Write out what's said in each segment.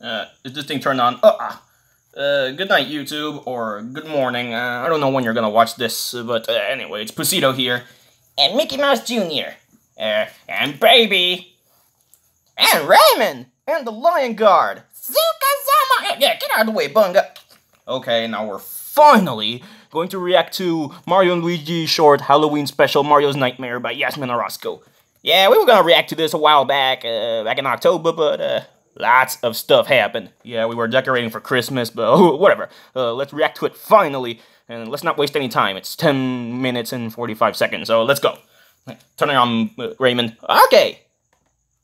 Uh, is this thing turned on? Uh, uh, uh, good night, YouTube, or good morning. Uh, I don't know when you're gonna watch this, but uh, anyway, it's Poohsito here. And Mickey Mouse Jr. Uh, and Baby. And Raymond. And the Lion Guard. Zukazama. Yeah, get out of the way, Bunga. Okay, now we're finally going to react to Mario and Luigi short Halloween special Mario's Nightmare by Yazmin Orozco. Yeah, we were gonna react to this a while back, uh, back in October, but uh, lots of stuff happened. Yeah, we were decorating for Christmas, but oh, whatever. Uh, let's react to it finally, and let's not waste any time. It's 10 minutes and 45 seconds, so let's go. Turn it on, uh, Raymond. Okay.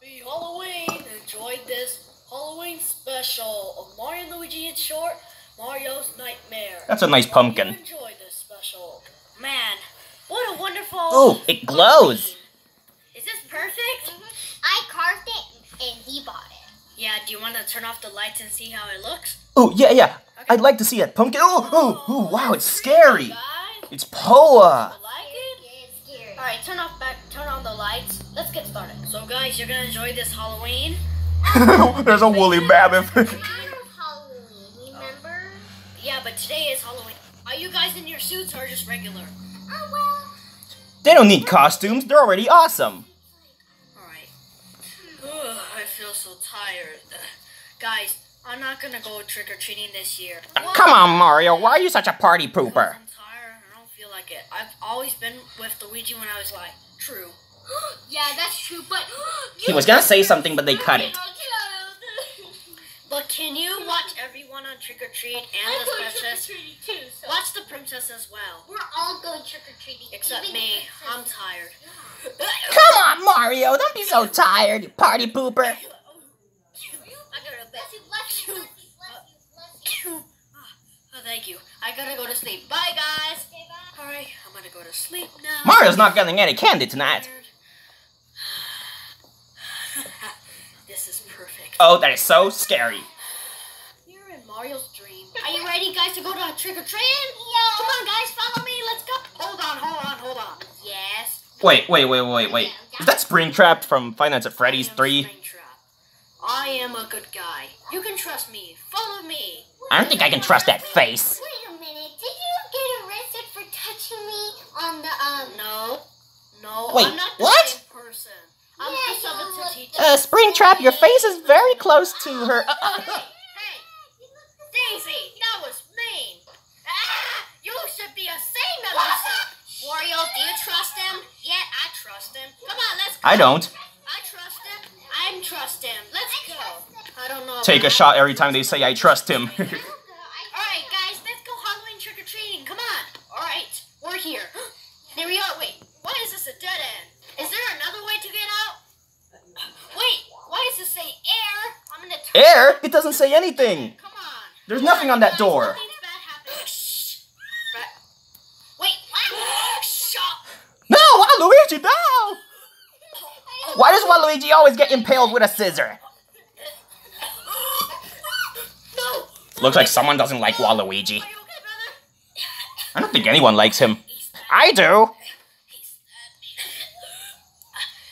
Happy Halloween! Enjoyed this Halloween special of Mario and Luigi in short, Mario's Nightmare. That's a nice pumpkin. You enjoyed this special. Man, what a wonderful. Oh, it glows. Is this perfect? I carved it and he bought it. Yeah, do you want to turn off the lights and see how it looks? Oh, yeah, yeah. I'd like to see that pumpkin. Oh, oh, oh, wow, it's scary. Guys, It's Poa. like? Yeah, it's scary. Alright, turn off back, turn on the lights. Let's get started. So guys, you're gonna enjoy this Halloween. There's a woolly mammoth. Kind of Halloween, remember? Yeah, but today is Halloween. Are you guys in your suits or just regular? Oh well. they don't need costumes. They're already awesome. Feel so tired. Guys, I'm not gonna go trick or treating this year. Uh, Come on, Mario. Why are you such a party pooper? I'm tired. I don't feel like it. I've always been with Luigi when I was like, true. yeah, that's true, but He was gonna say something, but they cut it. But can you watch everyone on Trick or Treat and the princess? too. So Watch the princess as well. we're all going trick or treating. Except me. I'm tired. Come on, Mario. Don't be so tired, you party pooper. I gotta bed. Oh, thank you. I gotta go to sleep. Bye, guys. Alright, I'm gonna go to sleep now. Mario's not getting any candy tonight. this is perfect. Oh, that is so scary. You're in Mario's dream. Are you ready, guys, to go to a trick or treat? Yeah. Come on, guys, follow me. Let's go. Hold on, hold on, hold on. Yes. Wait, wait, wait, wait, wait. Is that Springtrap from Five Nights at Freddy's 3? I am a good guy. You can trust me. Follow me. I don't think I can trust that face. Wait a minute. Did you get arrested for touching me on the um? No. No, Wait, I'm not the what? same person. I'm Yeah, the you substitute look- teacher. Uh, Springtrap, your face is very close to her. Hey, hey, Daisy, that was mean. Ah, you should be ashamed of yourself. Wario, do you trust him? Yeah, I trust him. Come on, let's go. I don't. Trust him. Let's go. I don't know. Take a about- shot every time they say I trust him. All right, guys, let's go Halloween trick or treating. Come on. All right, we're here. There we are. Wait, why is this a dead end? Is there another way to get out? Wait, why does it say air? I'm gonna turn. Air? It doesn't say anything. Come on. There's Come nothing on that guys, door. nothing's bad happening. Shh. But- Wait. Shut. No, Waluigi, no! Why does Waluigi always get impaled with a scissor? No. Looks like someone doesn't like Waluigi. Okay. I don't think anyone likes him. I do.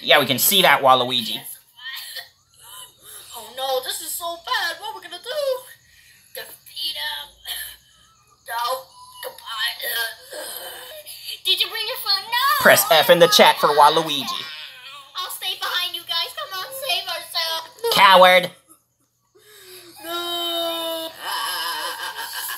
Yeah, we can see that Waluigi. Oh no, this is so bad. What are we gonna do? Defeat him. No. Goodbye. Did you bring your phone? No. Press F in the chat for Waluigi. Coward. No.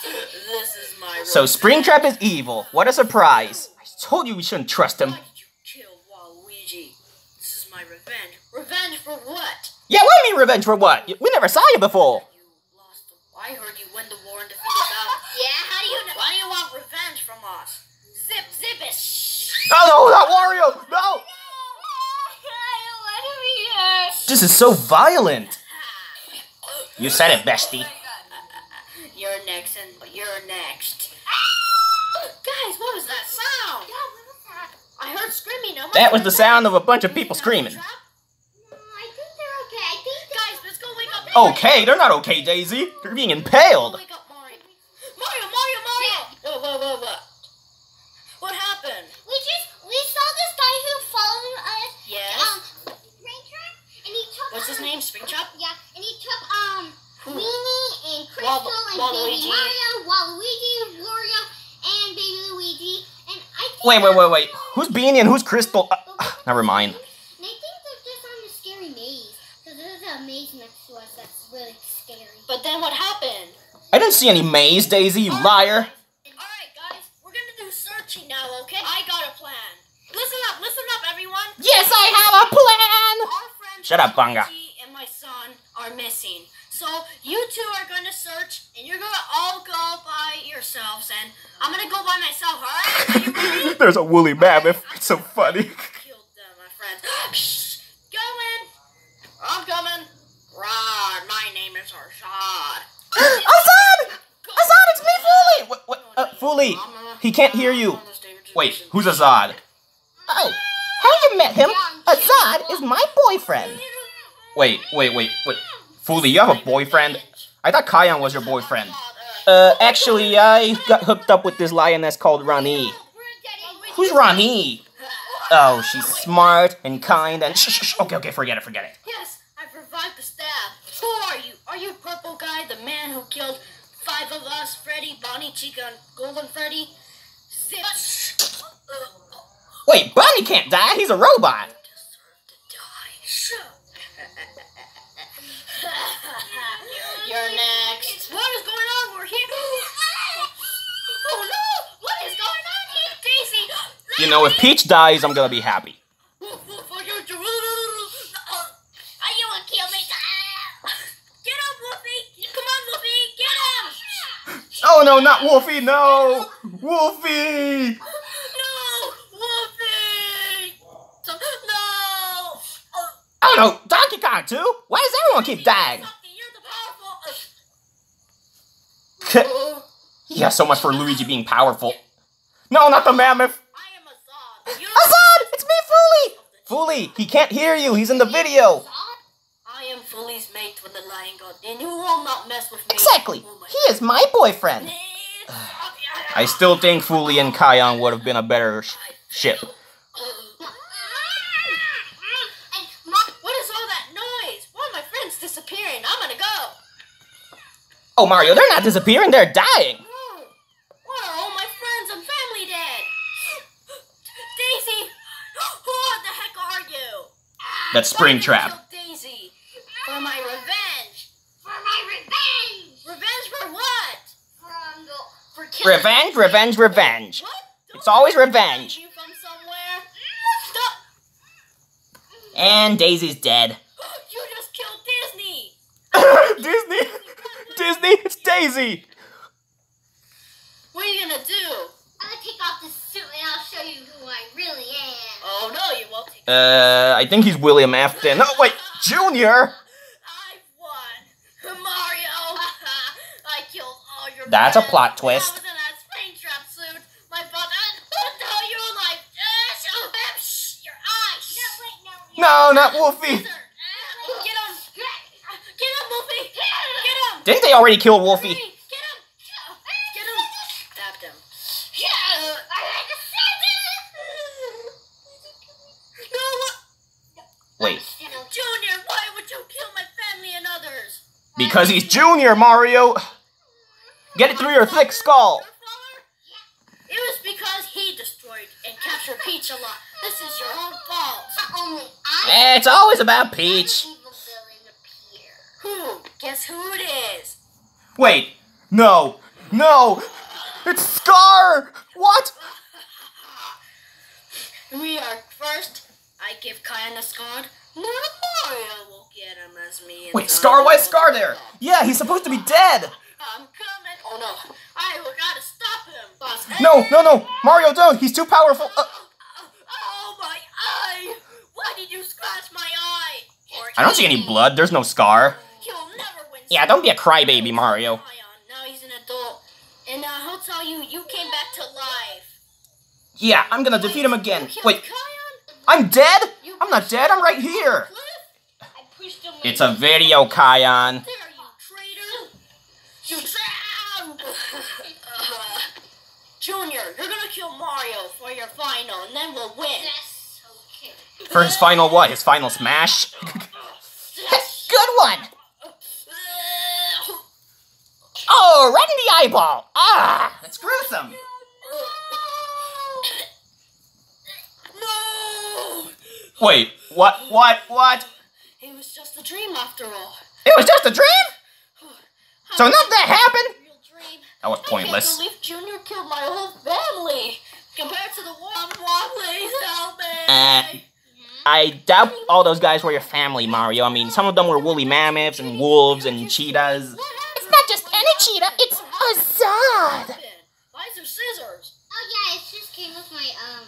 This is my So Springtrap is evil. What a surprise. I told you we shouldn't trust him. Why did you kill Waluigi? This is my revenge. Revenge for what? Yeah, what do you mean revenge for what? We never saw you before. You lost. The, I heard you win the war and defeated Battle. Yeah. How do you know? Why do you want revenge from us? Zip, zip it. Shh. No, no, not Wario. No. This is so violent. You said it, bestie. Oh you're next, and you're next. Guys, what was that sound? I heard screaming. Oh Am I That was the sound of a bunch of people screaming. No, I think they're okay. I think they're Guys, let's go wake up. Okay, they're not okay, Daisy. They're being impaled. Oh Wake up, Mario. Mario, Mario, Mario. Whoa, whoa, whoa, whoa. What happened? We just we saw this guy who followed us. Yes. Um, Springtrap, and he took. What's his um, name? Springtrap? Yeah, and he took um. Who Wal- Crystal and Waluigi. Mario, Waluigi, Wario, and Baby Luigi. And I think Wait, wait, wait, wait. Who's Beanie and who's Crystal? Uh, never mind. And I think they're just on the scary maze. Because there's a maze next to us that's really scary. But then what happened? I didn't see any maze, Daisy, you liar. Alright, guys, we're gonna do searching now, okay? I got a plan. Listen up, listen up, everyone. Yes, I have a plan. Our friends Shut up, Bunga. Luigi and my son are missing. So you two are gonna search, and you're gonna all go by yourselves, and I'm gonna go by myself. All right? Are you ready? There's a woolly mammoth. It's so funny. Killed them, my friends. Shh, going. I'm coming. Rod, my name is Arshad. Azaad! Azaad, it's me, Fuli! What, what, uh, Fuli, he can't hear you. Wait, who's Azaad? Oh, have you met him? Azaad is my boyfriend. Wait, wait, wait, wait. Fuli, you have a boyfriend? I thought Kion was your boyfriend. Uh, actually, I got hooked up with this lioness called Rani. Who's Rani? Oh, she's smart and kind and shh, shh, shh. Okay, okay, forget it, forget it. Yes, I revived the staff. Who are you? Are you purple guy, the man who killed five of us, Freddy, Bonnie, Chica, and Golden Freddy? Zip. Wait, Bonnie can't die. He's a robot. deserve to die. Shoo. You're next. What is going on? We're here. Oh no! What is going on here, Daisy? You know, if Peach dies, I'm gonna be happy. Woof, woof, are you- Are you gonna kill me? Get him, Wolfie! Come on, Wolfie! Get him! Oh no, not Wolfie, no! Wolfie! No! Wolfie! No! Oh no, Donkey Kong too? Why does everyone keep dying? Something, You're the powerful. Yeah, so much for Luigi being powerful. No, not the mammoth! I am Azaad. You're Azaad! It's me, Fuli! Fuli, he can't hear you, he's in the video! I am Fuli's mate with the lion god, and you will not mess with me. Exactly! Oh He is my boyfriend! I still think Fuli and Kion would have been a better sh- ship. And Mom, What is all that noise? Why are my friends disappearing? I'm gonna go. Oh, Mario, they're not disappearing, they're dying! Oh, why are all my friends and family dead? Daisy, who the heck are you? That's Why did you Springtrap. Daisy for my revenge. for my revenge! Revenge for what? From the, for killing Revenge, revenge, revenge. What? It's always revenge. You from somewhere? Stop! And Daisy's dead. You just killed Disney. Disney! Disney, it's Daisy! What are you gonna do? I'm gonna take off this suit and I'll show you who I really am. Oh no, you won't take. Uh, I think he's William Afton. Oh, wait, Junior! I won, Mario. I killed all your. That's a plot twist. No, not in Didn't they already kill Wolfie? Hurry, Get him. Get him. Stabbed him. Yeah, I had to No. Wait, Junior, why would you kill my family and others? because he's Junior, Mario! Get it through your thick skull! It was because he destroyed and captured Peach a lot. This is your own fault. Not only I, eh, It's always about Peach. evil villain appear. Who? Guess who it is? Wait, no, no! It's Scar! What? We are first. I give Kion a scar. Now Mario will get him as me. and Wait, Scar? Why is Scar there? Yeah, he's supposed to be dead! I'm coming. Oh no! I will gotta stop him, boss. No, no, no! Mario, don't! He's too powerful! Uh, Oh my eye! Why did you scratch my eye? Or I don't see any blood, there's no scar. He'll never win. Yeah, don't be a crybaby, Mario. Now he's an adult. And uh, he'll tell you you came back to life. Yeah, I'm gonna defeat him again. Wait, Kion? I'm dead? I'm not dead, I'm right here! I pushed him. It's a video, Kion. You drowned! Uh, Junior, you're gonna kill Mario for your final, and then we'll win. Yes, okay. For his final what? His final smash? Good one! Oh, right in the eyeball. Ah, that's gruesome. No! Wait, what, what, what? It was just a dream after all. It was just a dream? So none of that happened? Real dream. That was pointless. I can't believe Junior killed my whole family. Compared to the one Wobblies, help me! Uh, I doubt all those guys were your family, Mario. I mean, some of them were woolly mammoths and wolves and cheetahs. Zod. Why is there scissors? Oh yeah, it just came with my um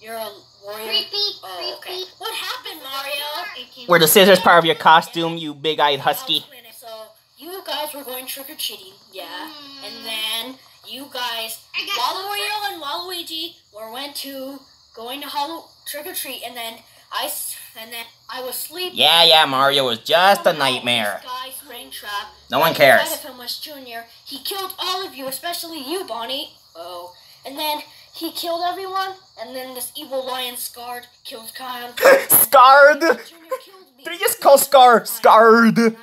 You're a warrior. creepy, Oh, okay. creepy. What happened, Mario? It came Were the scissors part of your costume, you big-eyed husky? So you guys were going trick or treating, yeah, Mm. and then you guys, I got Waluigi and Waluigi, were went to going to Hollow trick or treat, and then I and then I was sleeping. Yeah, yeah, Mario was just a nightmare. This guy Springtrap. No one cares. Inside of him was Junior. He killed all of you, especially you, Bonnie. Oh, and then he killed everyone, and then this evil lion Scarred killed Kyle. Scarred! Killed me. Did he just call Scar Scarred?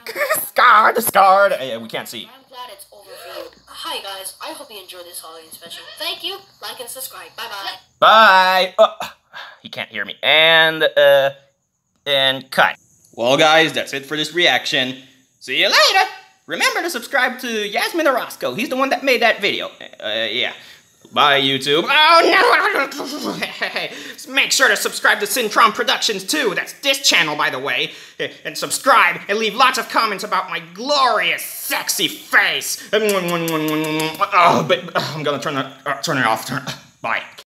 Scarred, Scarred. Uh, we can't see. I'm glad it's over for you. Hi guys, I hope you enjoyed this Halloween special. Thank you, like and subscribe. Bye bye. Bye. Oh, he can't hear me. And, uh, and cut. Well, guys, that's it for this reaction. See you later. Remember to subscribe to Yazmin Orozco. He's the one that made that video. Uh, yeah. Bye, YouTube. Oh, no! Make sure to subscribe to Cintron Productions, too. That's this channel, by the way. And subscribe and leave lots of comments about my glorious, sexy face. Oh, but uh, I'm gonna turn it, uh, turn it off. Turn, bye.